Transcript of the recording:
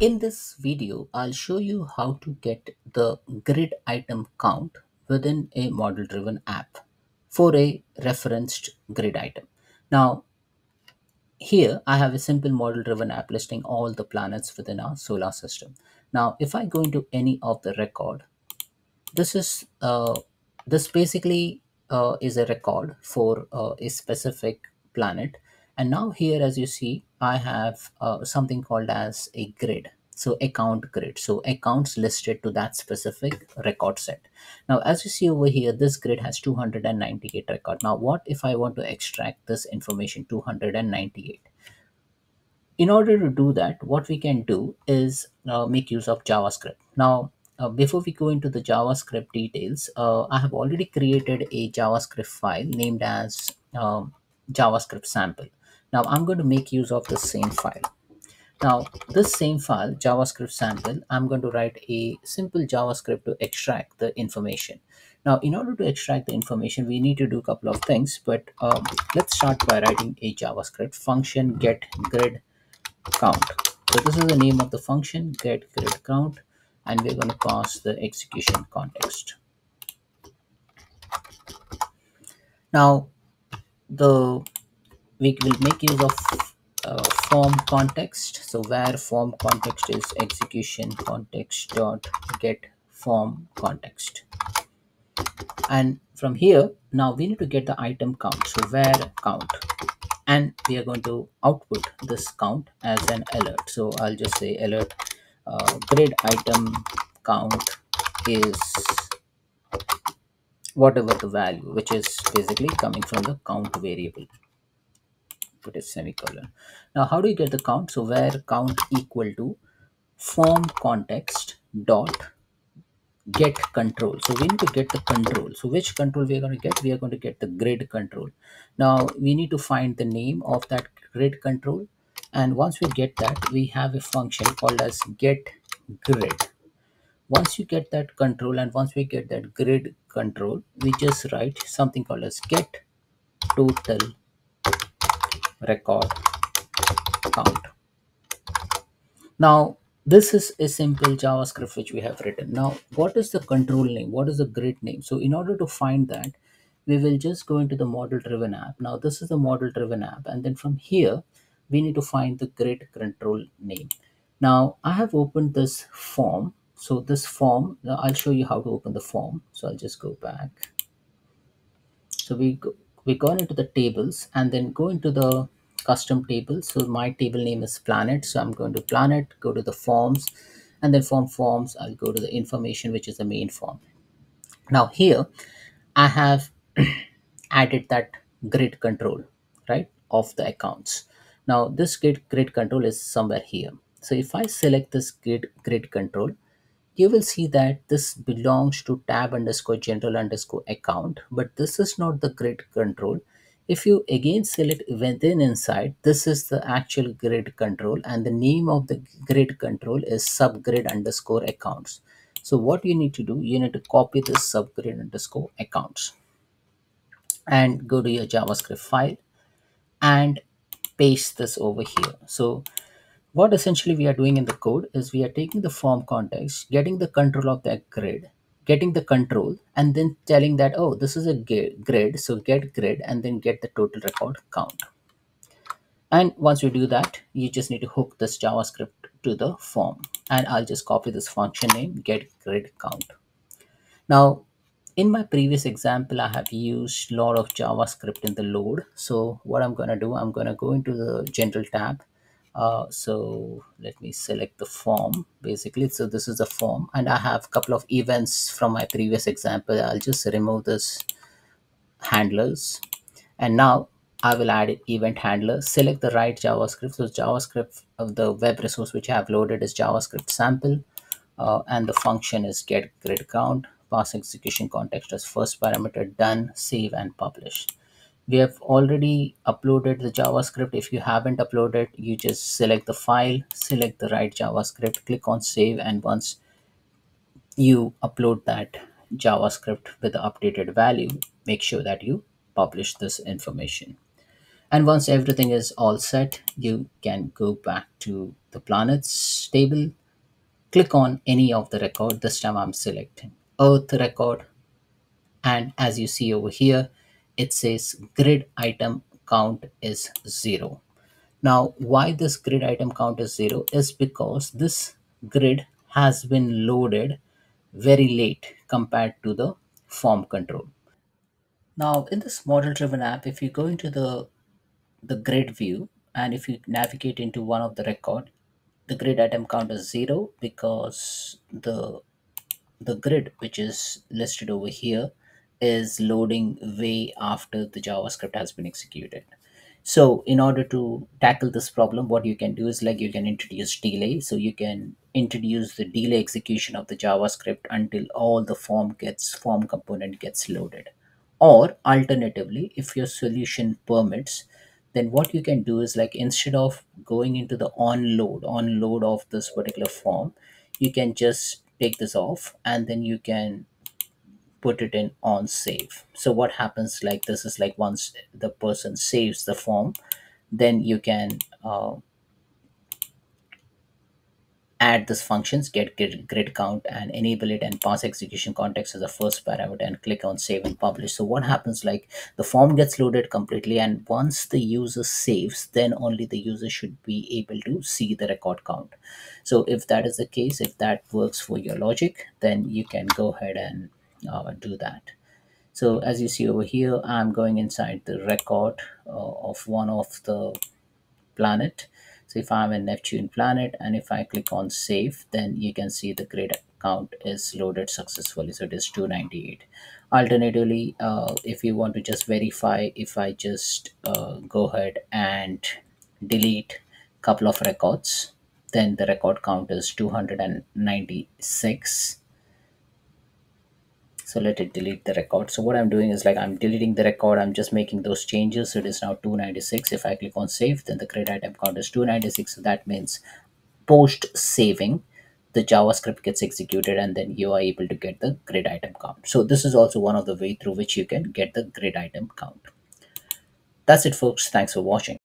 In this video, I'll show you how to get the grid item count within a model driven app for a referenced grid item. Now, here I have a simple model driven app listing all the planets within our solar system. Now, if I go into any of the record, this is uh, this basically uh, is a record for uh, a specific planet and now here as you see i have uh, something called as a grid. So account grid. So accounts listed to that specific record set. Now as you see over here this grid has 298 record. Now what if i want to extract this information 298 in order to do that, what we can do is uh, make use of JavaScript. Now, uh, before we go into the JavaScript details, uh, I have already created a JavaScript file named as um, JavaScript sample. Now, I'm going to make use of the same file. Now, this same file, JavaScript sample, I'm going to write a simple JavaScript to extract the information. Now, in order to extract the information, we need to do a couple of things, but um, let's start by writing a JavaScript function get grid count. So this is the name of the function get grid count and we're going to pass the execution context. Now the we will make use of uh, form context. So where form context is execution context dot get form context. And from here, now we need to get the item count. So where count and we are going to output this count as an alert so i'll just say alert uh, grid item count is whatever the value which is basically coming from the count variable put a semicolon. Now how do you get the count? So where count equal to form context dot get control. So we need to get the control. So which control we are going to get? We are going to get the grid control. Now we need to find the name of that grid control. And once we get that we have a function called as get grid. Once you get that control and once we get that grid control we just write something called as get total record count. Now this is a simple javascript which we have written. Now what is the control name? What is the grid name? So in order to find that we will just go into the model driven app. Now this is the model driven app. And then from here we need to find the grid control name. Now i have opened this form. So this form i'll show you how to open the form. So i'll just go back. So we go, we go into the tables and then go into the custom table. So my table name is planet. So I'm going to planet, go to the forms, and then from forms, I'll go to the information, which is the main form. Now here, I have added that grid control, right, of the accounts. Now this grid, grid control is somewhere here. So if I select this grid, grid control, you will see that this belongs to tab underscore general underscore account, but this is not the grid control if you again select within inside, this is the actual grid control and the name of the grid control is subgrid underscore accounts. So what you need to do, you need to copy this subgrid underscore accounts and go to your JavaScript file and paste this over here. So what essentially we are doing in the code is we are taking the form context, getting the control of that grid getting the control and then telling that oh this is a grid so get grid and then get the total record count. And once you do that you just need to hook this javascript to the form. And i'll just copy this function name get grid count. Now in my previous example i have used a lot of javascript in the load. So what i'm going to do i'm going to go into the general tab uh, so let me select the form basically. So this is the form and i have a couple of events from my previous example. I'll just remove this handlers. And now i will add an event handler. Select the right javascript. So javascript of the web resource which i have loaded is javascript sample uh, and the function is get grid count. Pass execution context as first parameter done save and publish we have already uploaded the javascript if you haven't uploaded you just select the file select the right javascript click on save and once you upload that javascript with the updated value make sure that you publish this information And once everything is all set, you can go back to the planets table, click on any of the record. This time I'm selecting Earth record. And as you see over here, it says grid item count is zero. Now, why this grid item count is zero is because this grid has been loaded very late compared to the form control. Now, in this model driven app, if you go into the the grid view and if you navigate into one of the record, the grid item count is zero because the the grid which is listed over here is loading way after the JavaScript has been executed. So in order to tackle this problem, what you can do is like you can introduce delay. So you can introduce the delay execution of the JavaScript until all the form gets form component gets loaded. Or alternatively, if your solution permits, then what you can do is like instead of going into the onload, onload of this particular form, you can just take this off and then you can put it in on save. So what happens like this is like once the person saves the form then you can uh, add this functions get grid, grid count and enable it and pass execution context as the first parameter and click on save and publish. So what happens like the form gets loaded completely and once the user saves then only the user should be able to see the record count. So if that is the case if that works for your logic then you can go ahead and uh, do that. So as you see over here i'm going inside the record uh, of one of the planet. So if i'm in neptune planet and if i click on save then you can see the grid count is loaded successfully. So it is 298 alternatively uh, if you want to just verify if i just uh, go ahead and delete couple of records then the record count is 296 so let it delete the record. So what i'm doing is like i'm deleting the record. I'm just making those changes. So it is now 296 if i click on save then the grid item count is 296 so that means post saving the javascript gets executed and then you are able to get the grid item count. So this is also one of the way through which you can get the grid item count. That's it folks. Thanks for watching